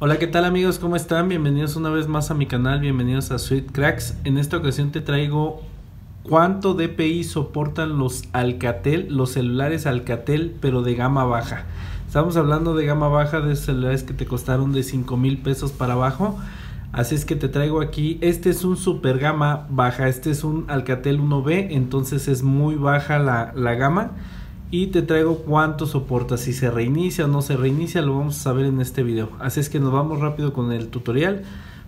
Hola, ¿qué tal amigos? ¿Cómo están? Bienvenidos una vez más a mi canal, bienvenidos a Sweet Cracks. En esta ocasión te traigo cuánto DPI soportan los Alcatel, los celulares Alcatel, pero de gama baja. Estamos hablando de gama baja de celulares que te costaron de 5 mil pesos para abajo. Así es que te traigo aquí, este es un super gama baja, este es un Alcatel 1B, entonces es muy baja la, la gama y te traigo cuánto soporta, si se reinicia o no se reinicia, lo vamos a saber en este video. Así es que nos vamos rápido con el tutorial.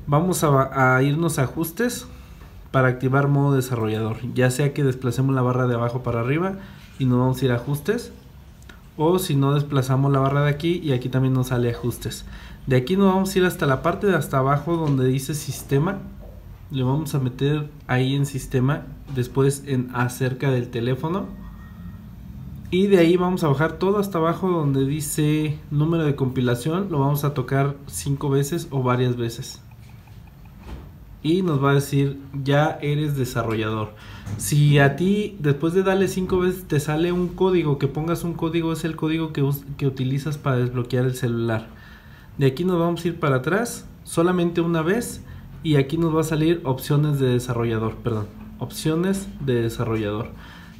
Vamos a, irnos a ajustes para activar modo desarrollador. Ya sea que desplacemos la barra de abajo para arriba y nos vamos a ir a ajustes. O si no desplazamos la barra de aquí y aquí también nos sale ajustes. De aquí nos vamos a ir hasta la parte de hasta abajo donde dice sistema. Le vamos a meter ahí en sistema. Después en acerca del teléfono y de ahí vamos a bajar todo hasta abajo donde dice número de compilación. Lo vamos a tocar cinco veces o varias veces. Y nos va a decir ya eres desarrollador. Si a ti después de darle cinco veces te sale un código, que pongas un código es el código que, que utilizas para desbloquear el celular. De aquí nos vamos a ir para atrás solamente una vez y aquí nos va a salir opciones de desarrollador, perdón, opciones de desarrollador.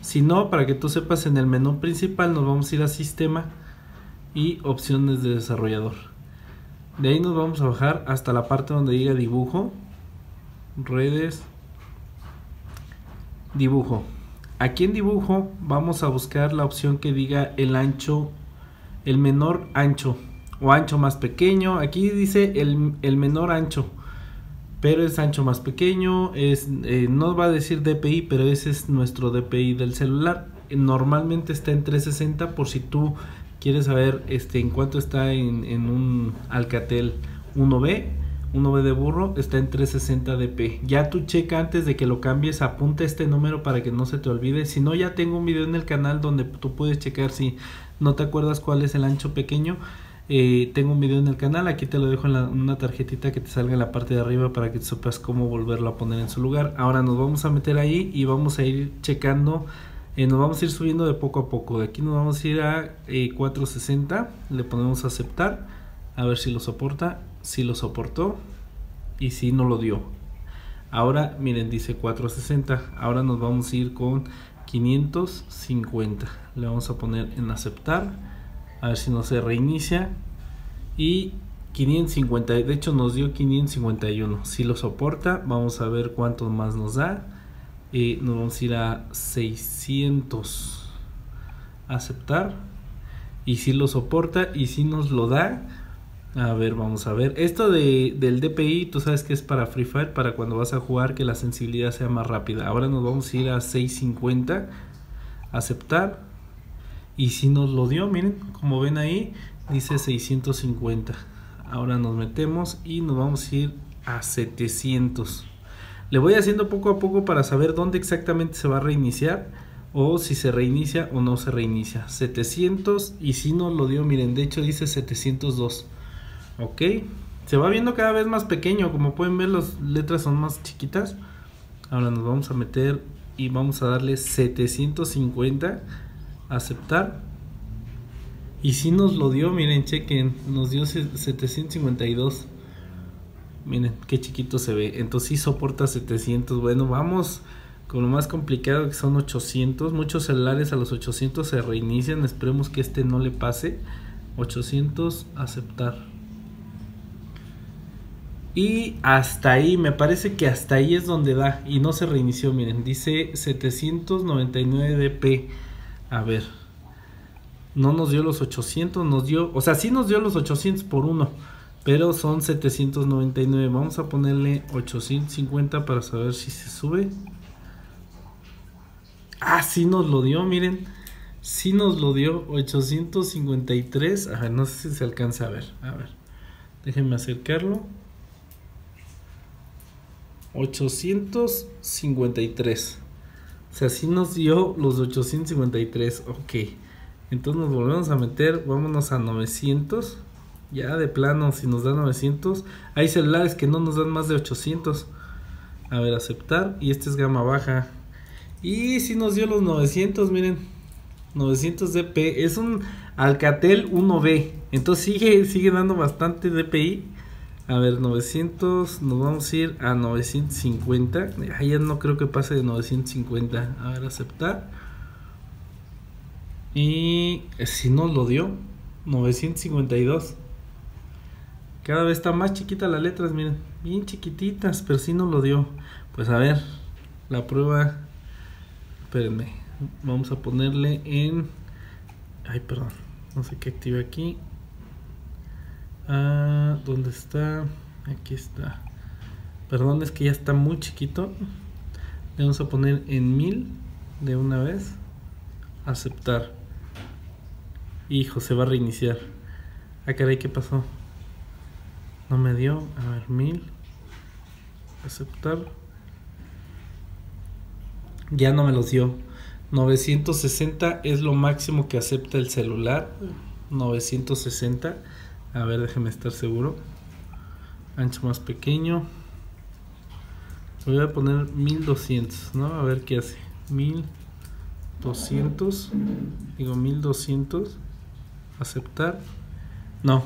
Si no, para que tú sepas, en el menú principal nos vamos a ir a sistema y opciones de desarrollador. De ahí nos vamos a bajar hasta la parte donde diga dibujo, redes, dibujo. Aquí en dibujo vamos a buscar la opción que diga el ancho, el menor ancho o ancho más pequeño. Aquí dice el, el menor ancho pero es ancho más pequeño, es, eh, no va a decir DPI, pero ese es nuestro DPI del celular. Normalmente está en 360 por si tú quieres saber este, en cuánto está en, un Alcatel 1B. 1B de burro está en 360 dp. Ya tú checa antes de que lo cambies, apunta este número para que no se te olvide. Si no, ya tengo un video en el canal donde tú puedes checar si no te acuerdas cuál es el ancho pequeño eh, tengo un video en el canal, aquí te lo dejo en una tarjetita que te salga en la parte de arriba para que sepas cómo volverlo a poner en su lugar. Ahora nos vamos a meter ahí y vamos a ir checando, eh, nos vamos a ir subiendo de poco a poco. De aquí nos vamos a ir a 460, eh, le ponemos aceptar, a ver si lo soporta, si lo soportó y si no lo dio. Ahora miren dice 460, ahora nos vamos a ir con 550, le vamos a poner en aceptar a ver si no se reinicia. Y 550 de hecho nos dio 551 si lo soporta vamos a ver cuánto más nos da. Y nos vamos a ir a 600 aceptar. Y si lo soporta y si nos lo da a ver vamos a ver. Esto de, del DPI tú sabes que es para Free Fire para cuando vas a jugar que la sensibilidad sea más rápida. Ahora nos vamos a ir a 650 aceptar y si nos lo dio, miren, como ven ahí, dice 650. Ahora nos metemos y nos vamos a ir a 700. Le voy haciendo poco a poco para saber dónde exactamente se va a reiniciar o si se reinicia o no se reinicia. 700 y si nos lo dio, miren, de hecho dice 702. Ok, se va viendo cada vez más pequeño, como pueden ver las letras son más chiquitas. Ahora nos vamos a meter y vamos a darle 750 aceptar. Y si nos lo dio, miren, chequen, nos dio 752. Miren, qué chiquito se ve. Entonces sí soporta 700. Bueno, vamos con lo más complicado que son 800. Muchos celulares a los 800 se reinician. Esperemos que este no le pase. 800, aceptar. Y hasta ahí, me parece que hasta ahí es donde da. Y no se reinició, miren. Dice 799 dp. A ver. No nos dio los 800, nos dio... O sea, sí nos dio los 800 por uno. Pero son 799. Vamos a ponerle 850 para saber si se sube. Ah, sí nos lo dio, miren. Sí nos lo dio 853. A ver, no sé si se alcanza a ver. A ver. Déjenme acercarlo. 853. O sea, sí nos dio los 853. Ok. Entonces nos volvemos a meter. Vámonos a 900. Ya de plano, si nos da 900. Hay celulares que no nos dan más de 800. A ver, aceptar. Y este es gama baja. Y si nos dio los 900, miren. 900 dp. Es un Alcatel 1B. Entonces sigue, sigue dando bastante DPI. A ver, 900, nos vamos a ir a 950. Ahí ya no creo que pase de 950. A ver, aceptar. Y eh, si no lo dio, 952. Cada vez está más chiquita las letras, miren, bien chiquititas, pero si no lo dio. Pues a ver, la prueba. Espérenme, vamos a ponerle en. Ay, perdón, no sé qué active aquí. Ah, ¿dónde está? Aquí está. Perdón, es que ya está muy chiquito. Le vamos a poner en 1000 de una vez. Aceptar. Hijo, se va a reiniciar. Ah, caray, ¿qué pasó? No me dio. A ver, 1000. Aceptar. Ya no me los dio. 960 es lo máximo que acepta el celular. 960. A ver, déjeme estar seguro. Ancho más pequeño. Voy a poner 1200, ¿no? A ver qué hace. 1200. Digo 1200. Aceptar. No.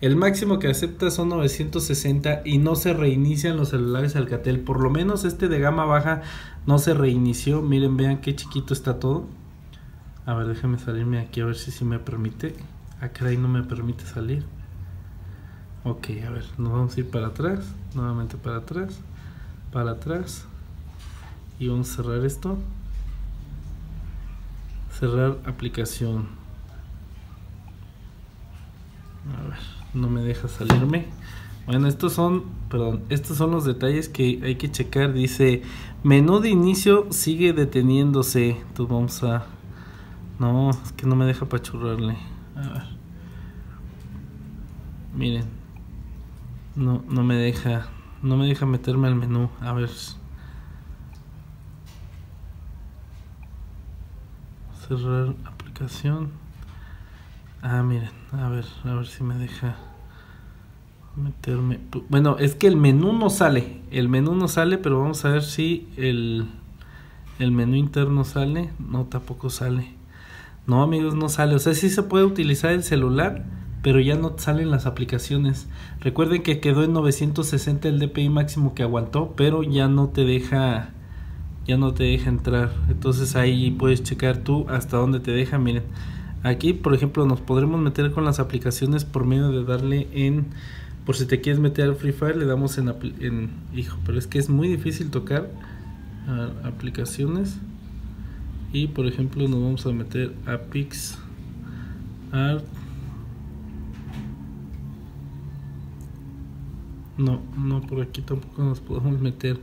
El máximo que acepta son 960 y no se reinician los celulares Alcatel. Por lo menos este de gama baja no se reinició. Miren, vean qué chiquito está todo. A ver, déjame salirme aquí a ver si, si me permite. Ah, ahí no me permite salir. Ok, a ver, nos vamos a ir para atrás. Nuevamente para atrás. Para atrás. Y vamos a cerrar esto. Cerrar aplicación. A ver, no me deja salirme. Bueno, estos son, perdón, estos son los detalles que hay que checar. Dice, menú de inicio sigue deteniéndose. Entonces vamos a... No, es que no me deja pachurrarle. A ver. Miren. No, no me deja. No me deja meterme al menú. A ver. Cerrar aplicación. Ah, miren. A ver, a ver si me deja meterme. Bueno, es que el menú no sale. El menú no sale, pero vamos a ver si el, el menú interno sale. No, tampoco sale. No, amigos, no sale. O sea, sí se puede utilizar el celular, pero ya no salen las aplicaciones. Recuerden que quedó en 960 el DPI máximo que aguantó, pero ya no te deja ya no te deja entrar. Entonces ahí puedes checar tú hasta dónde te deja. Miren, aquí por ejemplo nos podremos meter con las aplicaciones por medio de darle en por si te quieres meter al Free Fire le damos en, en hijo, pero es que es muy difícil tocar aplicaciones y por ejemplo nos vamos a meter a Pix Art. No, no por aquí tampoco nos podemos meter.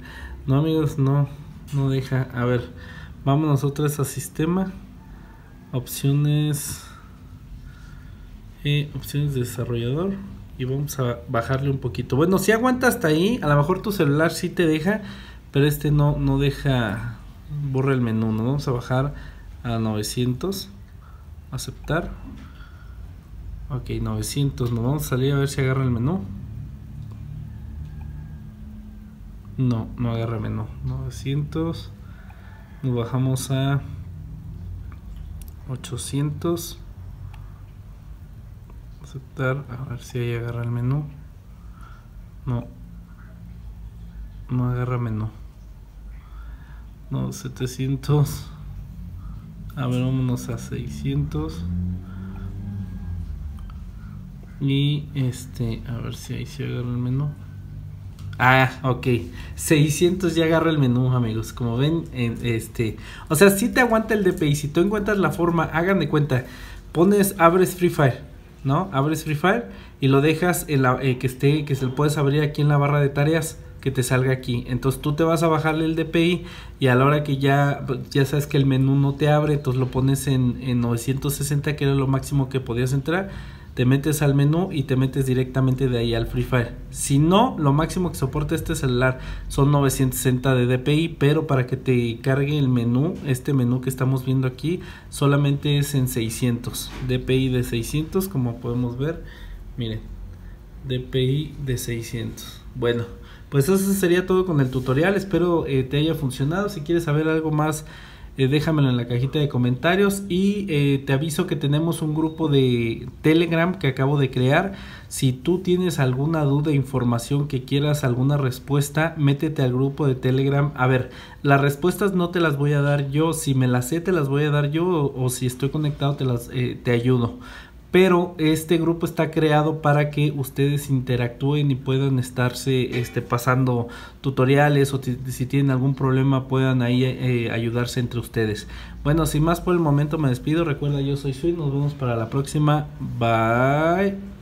No amigos, no, no deja. A ver, vámonos otra vez a sistema. Opciones eh, opciones de desarrollador. Y vamos a bajarle un poquito. Bueno, si aguanta hasta ahí, a lo mejor tu celular sí te deja pero este no, no deja borra el menú, nos vamos a bajar a 900, aceptar, ok 900, nos vamos a salir a ver si agarra el menú, no, no agarra menú, 900, nos bajamos a 800, aceptar, a ver si ahí agarra el menú, no, no agarra menú no 700 a ver vámonos a 600 y este a ver si ahí se agarra el menú Ah, ok. 600 ya agarra el menú, amigos. Como ven, en este. O sea, si te aguanta el DPI. Si tú encuentras la forma, hagan de cuenta. Pones, abres Free Fire, ¿no? Abres Free Fire y lo dejas en eh, que esté, que se lo puedes abrir aquí en la barra de tareas que te salga aquí. Entonces tú te vas a bajarle el DPI y a la hora que ya, ya sabes que el menú no te abre, entonces lo pones en, en 960 que era lo máximo que podías entrar. Te metes al menú y te metes directamente de ahí al Free Fire. Si no, lo máximo que soporta este celular son 960 de DPI, pero para que te cargue el menú, este menú que estamos viendo aquí, solamente es en 600. DPI de 600, como podemos ver. Miren, DPI de 600. Bueno, pues eso sería todo con el tutorial. Espero eh, te haya funcionado. Si quieres saber algo más eh, déjamelo en la cajita de comentarios y eh, te aviso que tenemos un grupo de Telegram que acabo de crear. Si tú tienes alguna duda, información que quieras, alguna respuesta, métete al grupo de Telegram. A ver, las respuestas no te las voy a dar yo, si me las sé te las voy a dar yo o, si estoy conectado te las te ayudo pero este grupo está creado para que ustedes interactúen y puedan estarse este, pasando tutoriales o si tienen algún problema puedan ahí eh, ayudarse entre ustedes. Bueno, sin más por el momento me despido. Recuerda, yo soy Sui. Nos vemos para la próxima. Bye.